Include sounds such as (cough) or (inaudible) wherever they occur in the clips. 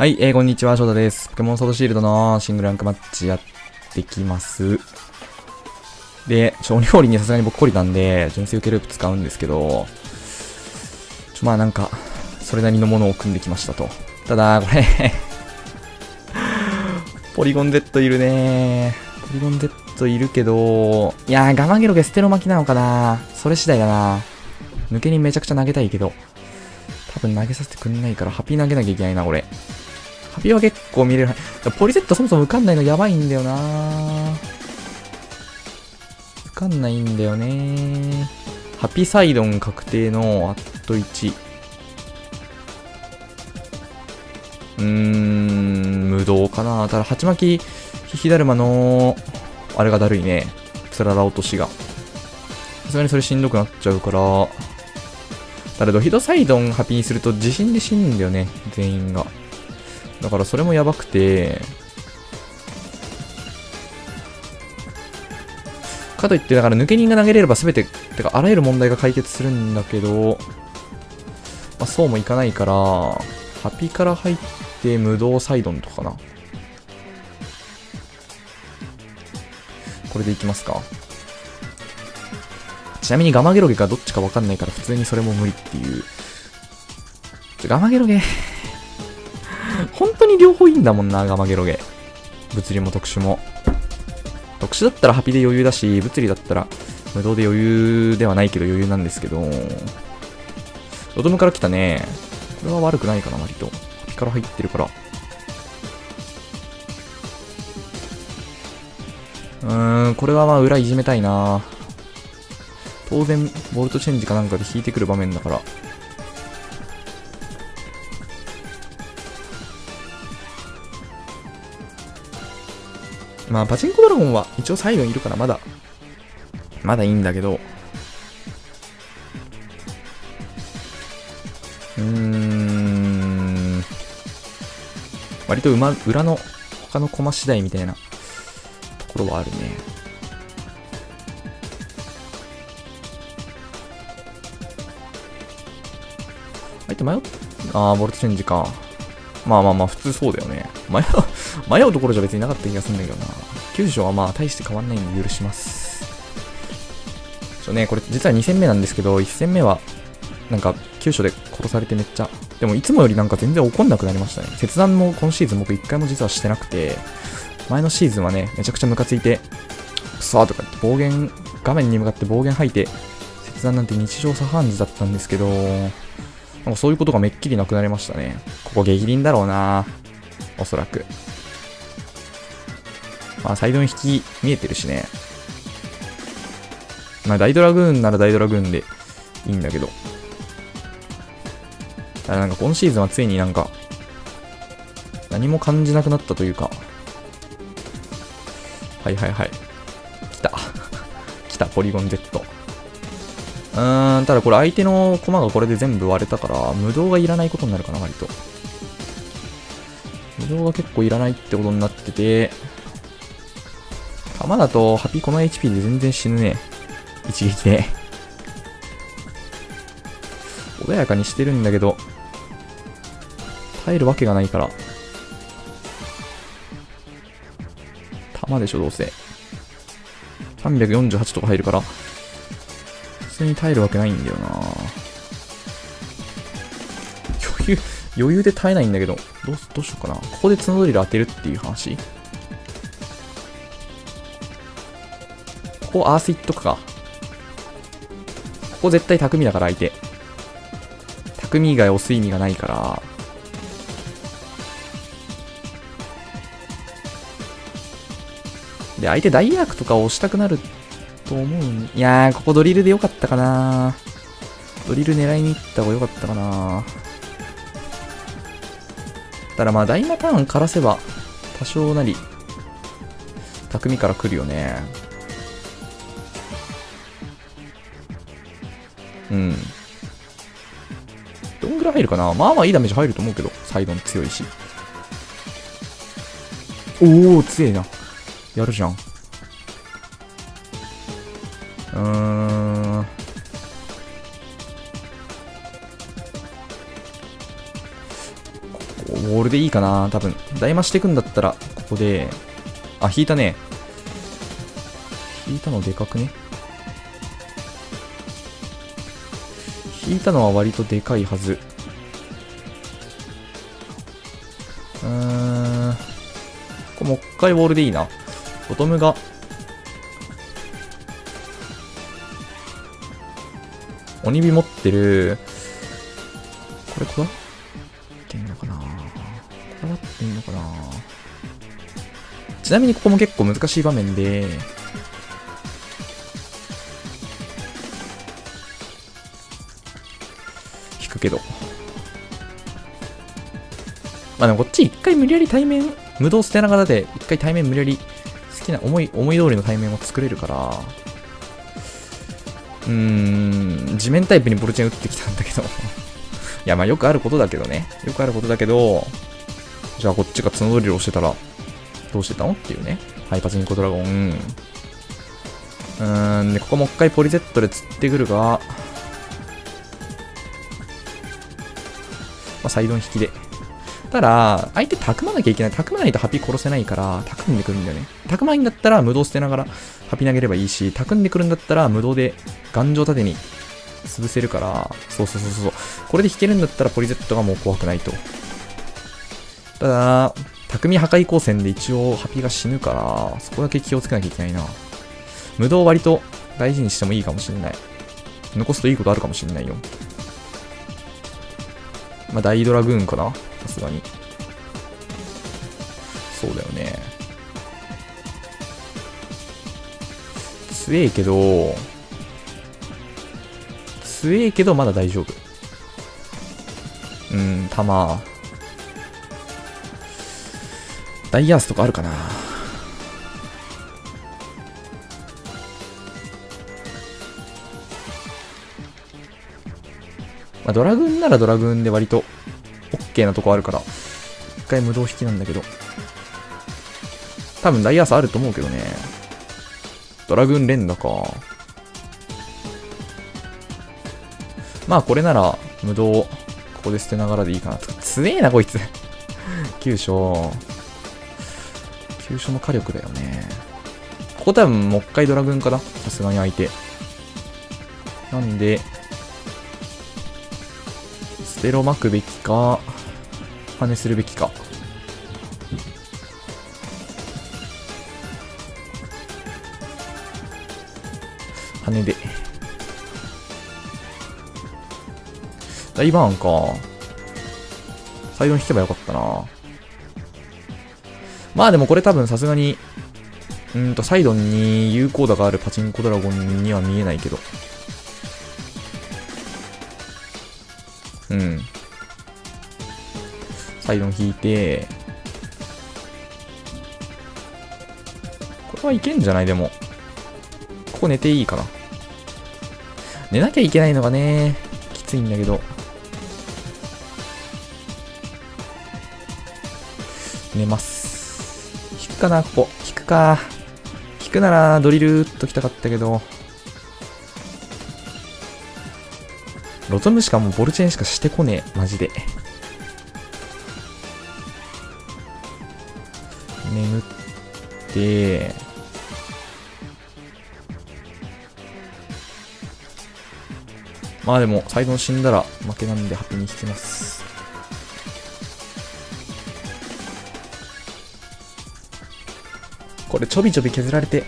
はい、えー、こんにちは、翔太です。ポケモンソードシールドのシングルランクマッチやってきます。で、ちょ、お料理にさすがに僕懲りたんで、純正受けループ使うんですけど、ちょ、まあなんか、それなりのものを組んできましたと。ただ、これ、(laughs) ポリゴン Z いるねポリゴン Z いるけど、いやー、ガマゲロゲステロ巻きなのかなそれ次第だな。抜けにめちゃくちゃ投げたいけど、多分投げさせてくんないから、ハピー投げなきゃいけないな、これ。ハピは結構見れる。ポリセットそもそも受かんないのやばいんだよな受かんないんだよねハピサイドン確定のアット1。うーん、無道かなただ、鉢巻き、ヒヒダルマの、あれがだるいね。つらら落としが。さすがにそれしんどくなっちゃうから、ただドヒドサイドンハピにすると地震で死ぬんだよね、全員が。だからそれもやばくて、かといって、だから抜け人が投げれれば全て、てかあらゆる問題が解決するんだけど、まあ、そうもいかないから、ハピから入って無道サイドンとかな。これでいきますか。ちなみにガマゲロゲがどっちかわかんないから普通にそれも無理っていう。ちょガマゲロゲに両方いいんだもんな、ガマゲロゲ。物理も特殊も。特殊だったらハピで余裕だし、物理だったら無道で余裕ではないけど余裕なんですけど、ロドムから来たね。これは悪くないかな、割と。ハピから入ってるから。うーん、これはまあ裏いじめたいな当然、ボルトチェンジかなんかで引いてくる場面だから。まあ、パチンコドラゴンは一応サイドにいるからまだ、まだいいんだけど、うーん、割と馬裏の他の駒次第みたいなところはあるね。相手迷っ、あー、ボルトチェンジか。まあまあまあ、普通そうだよね。迷う、(laughs) 迷うところじゃ別になかった気がするんだけどな。救助はまあ、大して変わんないんで許します。ちょね、これ実は2戦目なんですけど、1戦目は、なんか、急所で殺されてめっちゃ、でもいつもよりなんか全然怒んなくなりましたね。切断も今シーズン僕1回も実はしてなくて、前のシーズンはね、めちゃくちゃムカついて、くそーとか言って暴言、画面に向かって暴言吐いて、切断なんて日常茶飯事だったんですけど、なんかそういうことがめっきりなくなりましたね。ここ激鱗だろうなおそらく。まあ、サイドの引き見えてるしね。まあ、大ドラグーンなら大ドラグーンでいいんだけど。ただなんか今シーズンはついになんか、何も感じなくなったというか。はいはいはい。来た。(laughs) 来た、ポリゴン Z。うーん、ただこれ相手の駒がこれで全部割れたから、無道がいらないことになるかな、割と。無道が結構いらないってことになってて、弾だと、ハピこの HP で全然死ぬね。一撃で。穏やかにしてるんだけど、耐えるわけがないから。弾でしょ、どうせ。348とか入るから、通に耐えるわけないんだよな余裕、余裕で耐えないんだけど、どう、どうしようかな。ここで角ドリル当てるっていう話？ここアースイットか。ここ絶対匠だから相手。匠以外押す意味がないから。で、相手ダイアークとか押したくなると思ういやー、ここドリルでよかったかなドリル狙いに行った方がよかったかなただまあ、ダイナターンからせば、多少なり、匠から来るよね。うん。どんぐらい入るかなまあまあいいダメージ入ると思うけど、サイドン強いし。おー、強えな。やるじゃ。ん。こウォールでいいかな多分。大魔していくんだったら、ここで、あ、引いたね。引いたのでかくね引いたのは割とでかいはず。うーん。ここもう一回ウォールでいいな。ボトムが、鬼火持ってる、これこだ？ちなみにここも結構難しい場面で、引くけど。まあでもこっち一回無理やり対面、無道捨てながらで、一回対面無理やり好きな思い、思い通りの対面を作れるから、うーん、地面タイプにボルチェン打ってきたんだけど (laughs) いや、まあよくあることだけどね。よくあることだけど、じゃあこっちが角ドリルをしてたら、どうしてたの？っていうね。ハイパチンコドラゴン。うーん、で、ここもう一回ポリゼットで釣ってくるが、まあ、サイドン引きで。ただ、相手たくまなきゃいけない。たくまないとハピ殺せないから、たくんでくるんだよね。たくまいんだったら無道捨てながらハピ投げればいいし、たくんでくるんだったら無道で頑丈盾に潰せるから、そうそうそうそう。これで引けるんだったらポリゼットがもう怖くないと。ただ、匠破壊光線で一応ハピが死ぬから、そこだけ気をつけなきゃいけないな。無道割と大事にしてもいいかもしれない。残すといいことあるかもしれないよ。まあ、大ドラグーンかなさすがに。そうだよね。強えけど、強えけどまだ大丈夫。うん、弾。ダイヤースとかあるかなまあ、ドラグーンならドラグーンで割と OK なとこあるから、一回無動引きなんだけど。多分ダイヤースあると思うけどね。ドラグーン連打か。まあこれなら無動、ここで捨てながらでいいかな。強えなこいつ。(laughs) 急所。急所の火力だよね。ここ多分もう一回ドラグンかなさすがに相手。なんで、ステロ巻くべきか、羽するべきか。羽で。大バーンか。サイドに引けばよかったな。まあでもこれ多分さすがに、うんと、サイドに有効打があるパチンコドラゴンには見えないけど。うん。サイドン引いて、これはいけんじゃない？でも。ここ寝ていいかな。寝なきゃいけないのがね、きついんだけど。寝ます。かな、ここ。引くか。引くならドリルっときたかったけど。ロトムしかもうボルチェンしかしてこねえ。マジで。眠って、まあでも、サイドン死んだら負けなんでハッピーに引きます。れちょびちょび削られて。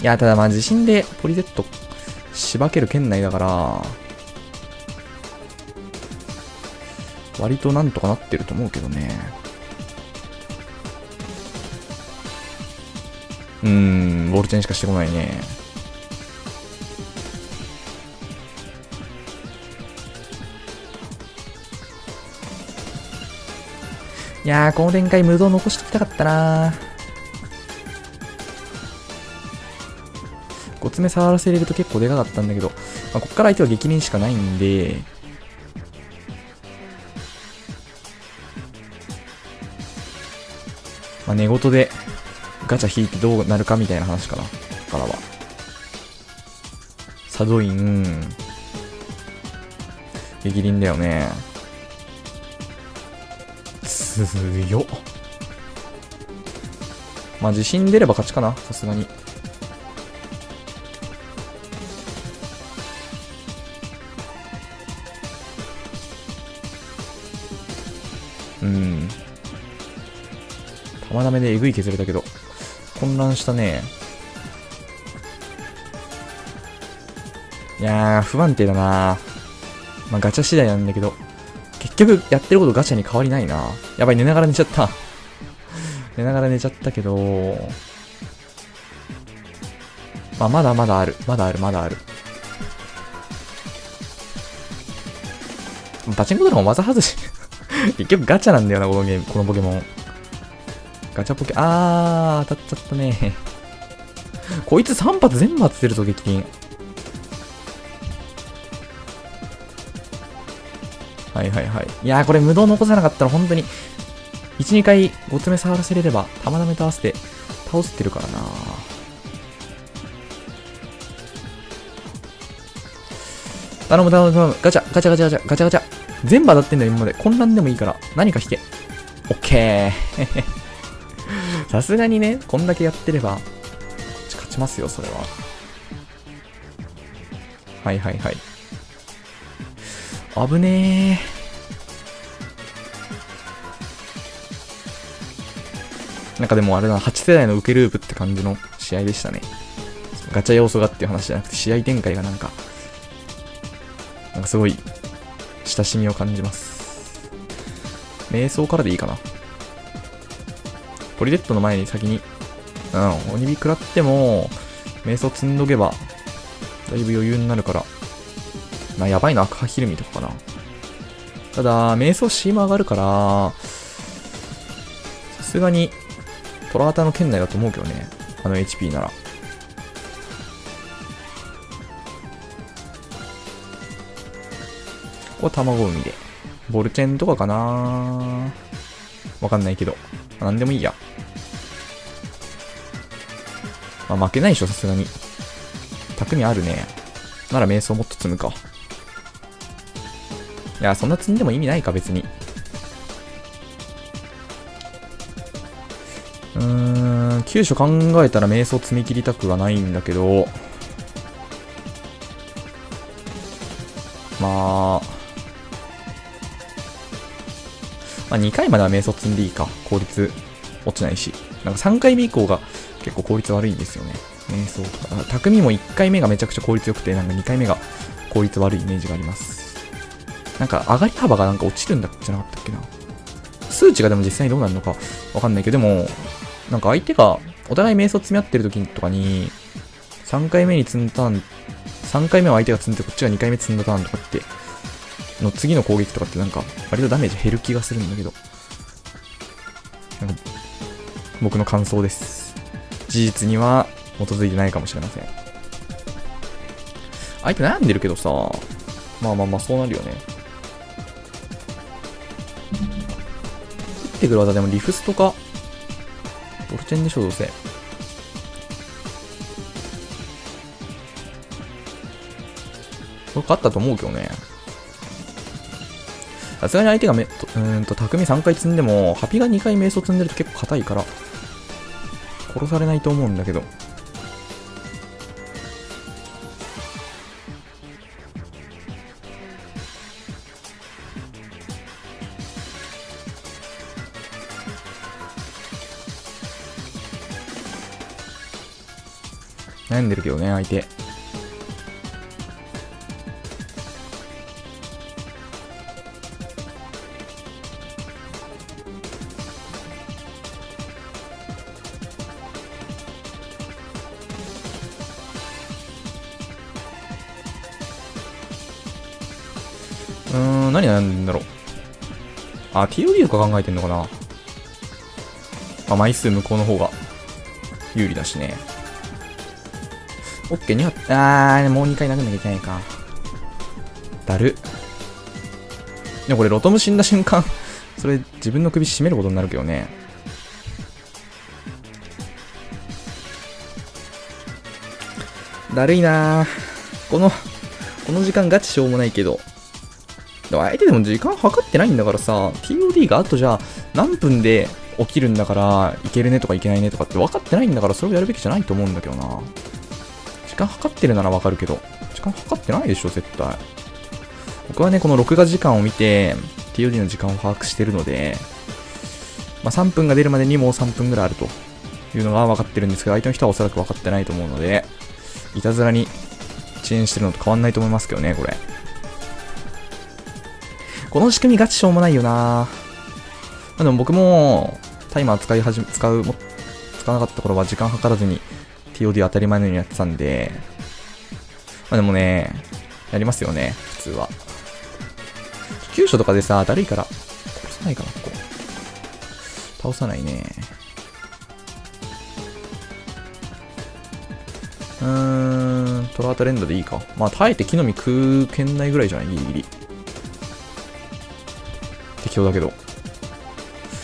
いや、ただまあ地震でポリゼットしばける圏内だから、割となんとかなってると思うけどね。うーん、ボールテンしかしてこないね。いやー、この展開無造残しておきたかったな5目触らせれると結構でかかったんだけど、まあ、こっから相手は激輪しかないんで、まあ、寝言でガチャ引いてどうなるかみたいな話かな。ここからは。サドイン。激輪だよね。強っ。まあ、自信出れば勝ちかな、さすがに。うん。玉ダメでえぐい削れたけど、混乱したね。いやー、不安定だなまあ、ガチャ次第なんだけど、結局やってることガチャに変わりないなやばい、寝ながら寝ちゃった。(laughs) 寝ながら寝ちゃったけど、まあ、まだまだある。まだある、まだある。パチンコドラゴン技外し結局ガチャなんだよな、このゲーム、このポケモン。ガチャポケ、あー、当たっちゃったね。(laughs) こいつ3発全部当ててるぞ、撃金。はいはいはい。いやー、これ無道残さなかったら本当に、1、2回5つ目触らせれれば、玉ダメと合わせて倒せてるからな頼む頼む頼む。ガチャ、ガチャガチャガチャ、ガチャガチャ。全部当たってんだよ、今まで。混乱でもいいから。何か引け。オッケー。(laughs) さすがにね、こんだけやってれば、勝ちますよ、それは。はいはいはい。危ねー。なんかでもあれな、8世代の受けループって感じの試合でしたね。ガチャ要素がっていう話じゃなくて、試合展開がなんか、なんかすごい、親しみを感じます。瞑想からでいいかな。ポリデッドの前に先に、うん、鬼火食らっても、瞑想積んどけば、だいぶ余裕になるから、まあ、やばいの赤ひるみとかかな。ただ、瞑想シーム上がるから、さすがに、トラータの圏内だと思うけどね。あの HP なら。ここ卵海で。ボルチェンとかかなわかんないけど。なんでもいいや。まあ、負けないでしょ、さすがに。匠あるね。なら瞑想もっと積むか。いや、そんな積んでも意味ないか、別に。うーん、急所考えたら瞑想積み切りたくはないんだけど、まあ、あ2回までは瞑想積んでいいか。効率落ちないし。なんか3回目以降が結構効率悪いんですよね。瞑想とか。匠も1回目がめちゃくちゃ効率良くて、なんか2回目が効率悪いイメージがあります。なんか上がり幅がなんか落ちるんだじゃなかったっけな。数値がでも実際にどうなるのかわかんないけど、でも、なんか相手がお互い瞑想積み合ってる時とかに、3回目に積んだターン、3回目は相手が積んでこっちが2回目積んだターンとかって、の次の攻撃とかってなんか割とダメージ減る気がするんだけど、僕の感想です。事実には基づいてないかもしれません。相手悩んでるけどさ、まあまあまあそうなるよね。ってくる技でもリフスとか、ボルチェンでしょ、どうせ。これ勝ったと思うけどね。さすがに相手がめ、うんと、匠3回積んでも、ハピが2回瞑想積んでると結構硬いから、殺されないと思うんだけど。悩んでるけどね、相手。うん、何悩んでんだろう。あ、TOD とか考えてんのかな。あ、枚数向こうの方が有利だしね。オッケー、2発。あー、もう2回殴んなきゃいけないか。だる。でもこれ、ロトム死んだ瞬間 (laughs) それ、自分の首絞めることになるけどね。だるいなこの、この時間ガチしょうもないけど。でも相手でも時間計ってないんだからさ、TOD があとじゃあ何分で起きるんだから、いけるねとかいけないねとかって分かってないんだから、それをやるべきじゃないと思うんだけどな。時間計ってるならわかるけど、時間計ってないでしょ、絶対。僕はね、この録画時間を見て、TOD の時間を把握してるので、まあ、3分が出るまでにもう3分ぐらいあるというのが分かってるんですけど、相手の人はおそらく分かってないと思うので、いたずらに遅延してるのと変わんないと思いますけどね、これ。この仕組みガチしょうもないよなまあ、でも僕も、タイマー使い始め、使う、も、使わなかった頃は時間計らずに TOD 当たり前のようにやってたんで、まあでもね、やりますよね、普通は。急所とかでさ、だるいから、殺さないかな、ここ。倒さないね。うーん、トラート連打でいいか。まあ、耐えて木の実食う圏内ぐらいじゃない？ギリギリ。適当だけど。い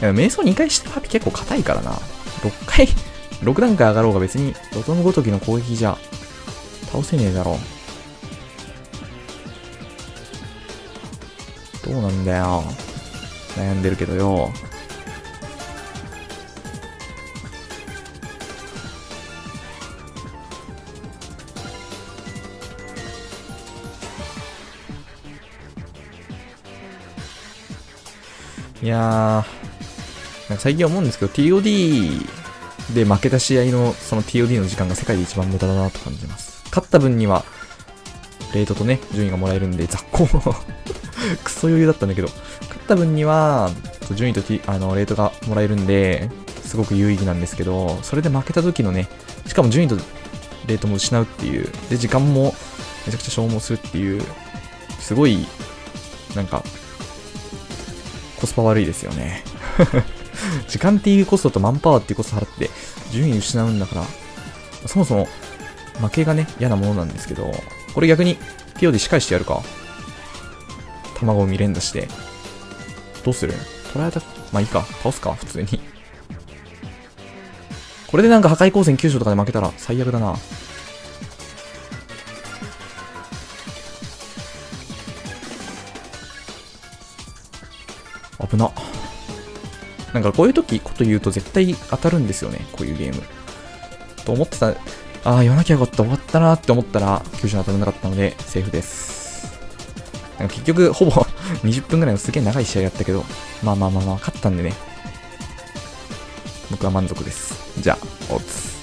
や、瞑想2回したパピ結構硬いからな。6回 (laughs) 6段階上がろうが別に、ロトムごときの攻撃じゃ、倒せねえだろう。どうなんだよ。悩んでるけどよ。いやー、最近思うんですけど、TOD で負けた試合のその TOD の時間が世界で一番無駄だなと感じます。勝った分には、レートとね、順位がもらえるんで、雑魚もクソ余裕だったんだけど、勝った分には、順位と、T、あのレートがもらえるんで、すごく有意義なんですけど、それで負けた時のね、しかも順位とレートも失うっていう、で、時間もめちゃくちゃ消耗するっていう、すごい、なんか、スパ悪いですよね。(laughs) 時間っていうコストとマンパワーっていうコスト払って順位失うんだから、そもそも負けがね、嫌なものなんですけど、これ逆に PO で仕返してやるか。卵を見連打して。どうする？捉えた、まあいいか。倒すか、普通に。これでなんか破壊光線9章とかで負けたら最悪だな。危な。なんかこういう時こと言うと絶対当たるんですよね、こういうゲーム。と思ってた、ああ、言わなきゃよかった、終わったなって思ったら、救助当たらなかったので、セーフです。なんか結局、ほぼ (laughs) 20分ぐらいのすげえ長い試合やったけど、まあまあまあまあ、勝ったんでね、僕は満足です。じゃあ、おつ。